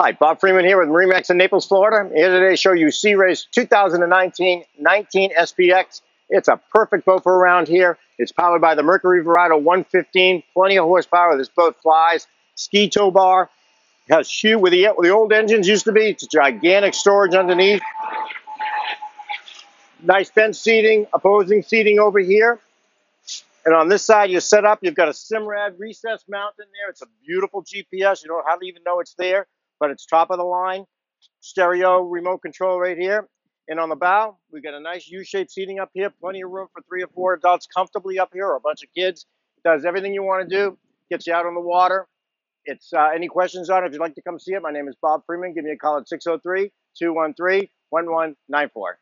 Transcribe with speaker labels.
Speaker 1: Hi, Bob Freeman here with MarineMax in Naples, Florida. Here today to show you Sea Ray's 2019 19 SPX. It's a perfect boat for around here. It's powered by the Mercury Verado 115, plenty of horsepower. This boat flies. Ski tow bar. Has shoe where the, the old engines used to be. It's gigantic storage underneath. Nice bench seating, opposing seating over here. And on this side, you're set up. You've got a Simrad recess mount in there. It's a beautiful GPS. You don't hardly even know it's there, but it's top of the line. Stereo remote control right here. And on the bow, we got a nice U-shaped seating up here. Plenty of room for three or four adults comfortably up here, or a bunch of kids. Does everything you want to do. Gets you out on the water. It's uh, any questions on it? If you'd like to come see it, my name is Bob Freeman. Give me a call at 603 213 1194.